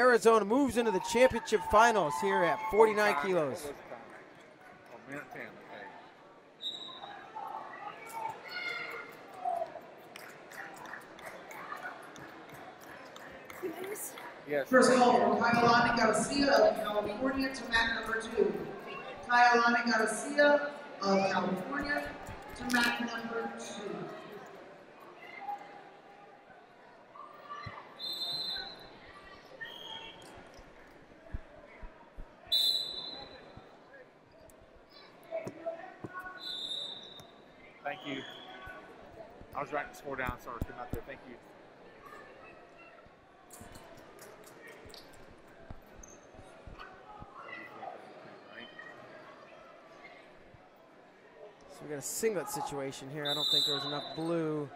Arizona moves into the championship finals here at 49 kilos. Yes. First call from Kyalani Garcia of California to mat number two. Kyalani Garcia of California to mat number two. Thank you. I was writing the score down, sorry, came out there. Thank you. So we got a singlet situation here. I don't think there's enough blue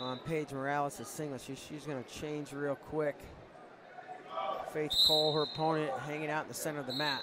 on Paige Morales' singlet. She, she's going to change real quick. Faith Cole, her opponent, hanging out in the center of the mat.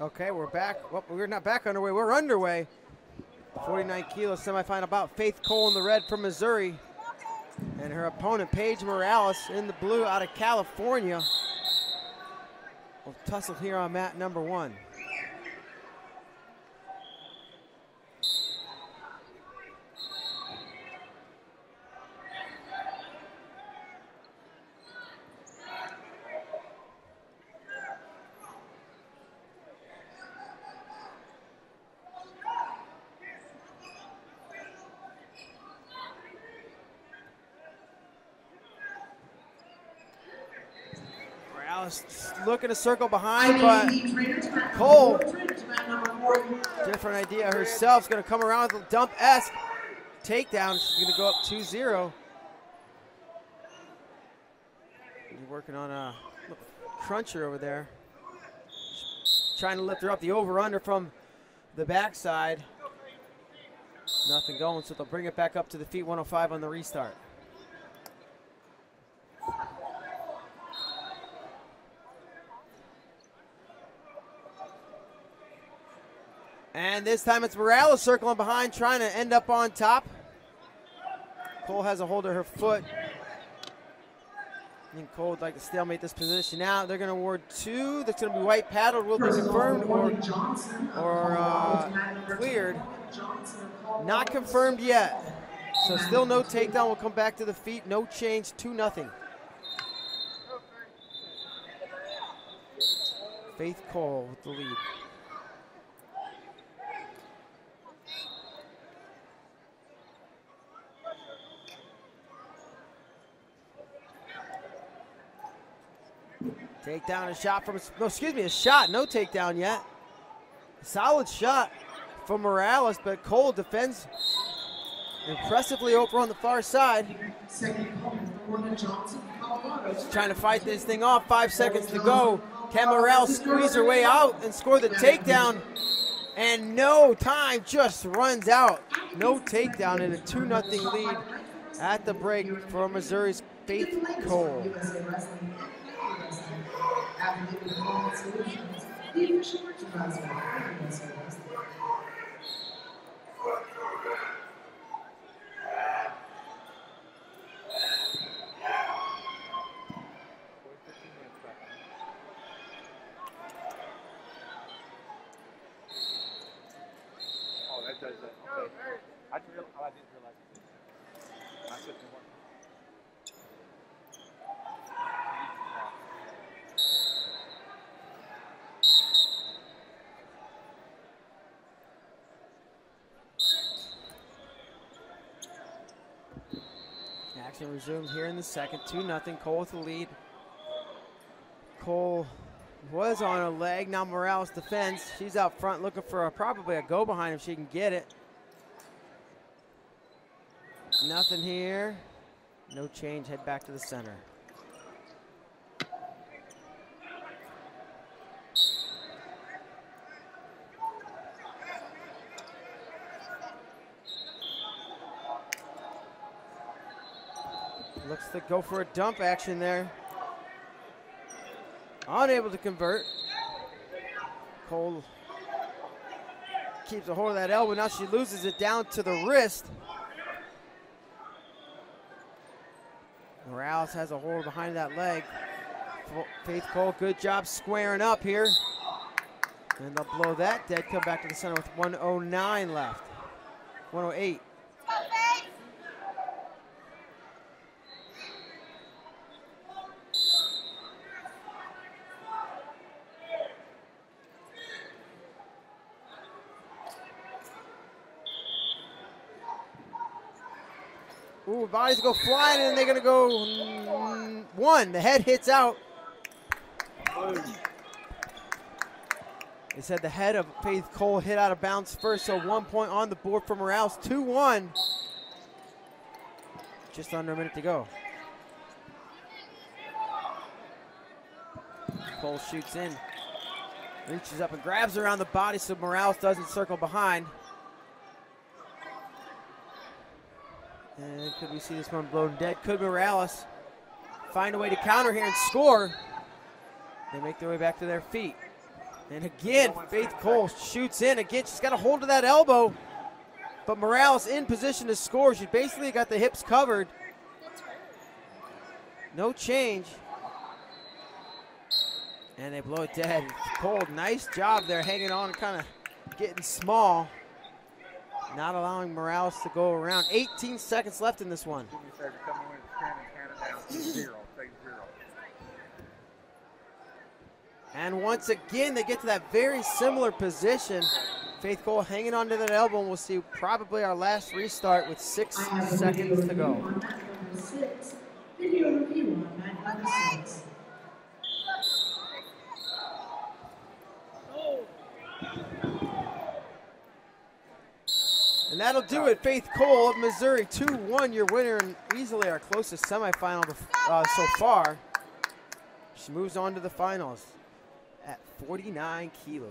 Okay, we're back. Well, we're not back underway. We're underway. 49 kilo semifinal bout. Faith Cole in the red from Missouri. And her opponent, Paige Morales, in the blue out of California. Will tussle here on mat number one. Looking to circle behind, but Cole, different idea herself, is going to come around with a dump S takedown. She's going to go up 2-0. working on a cruncher over there. Trying to lift her up the over-under from the backside. Nothing going, so they'll bring it back up to the feet 105 on the restart. And this time it's Morales circling behind, trying to end up on top. Cole has a hold of her foot. I think Cole would like to stalemate this position now. They're going to award two. That's going to be white paddled, will be confirmed or, or uh, cleared. Not confirmed yet. So still no takedown. We'll come back to the feet. No change. 2 nothing. Faith Cole with the lead. Takedown a shot from, no, excuse me, a shot, no takedown yet. Solid shot from Morales, but Cole defends impressively over on the far side. trying to fight this thing off, five seconds to go. Can Morales squeeze her way out and score the takedown? And no time just runs out. No takedown and a 2 0 lead at the break for Missouri's Faith Cole. Advocate Performance Solutions, the official merchandiser Action resumed here in the second. 2 nothing. Cole with the lead. Cole was on a leg. Now Morales defends. She's out front looking for a, probably a go behind if she can get it. Nothing here. No change. Head back to the center. Looks to go for a dump action there. Unable to convert. Cole keeps a hold of that elbow. Now she loses it down to the wrist. Morales has a hold behind that leg. Faith Cole, good job squaring up here. And they'll blow that dead. Come back to the center with 109 left. 108. Ooh, bodies go flying and they're gonna go mm, one. The head hits out. They said the head of Faith Cole hit out of bounds first, so one point on the board for Morales, 2-1. Just under a minute to go. Cole shoots in, reaches up and grabs around the body so Morales doesn't circle behind. And could we see this one blown dead? Could Morales find a way to counter here and score? They make their way back to their feet. And again, Faith Cole shoots in. Again, she's got a hold of that elbow. But Morales in position to score. She basically got the hips covered. No change. And they blow it dead. Cole, nice job there hanging on, kind of getting small. Not allowing Morales to go around. 18 seconds left in this one. And once again, they get to that very similar position. Faith Cole hanging onto that elbow, and we'll see probably our last restart with six seconds to go. Video review on six. And that'll do it. Faith Cole of Missouri, 2-1, your winner and easily our closest semifinal uh, so far. She moves on to the finals at 49 kilos.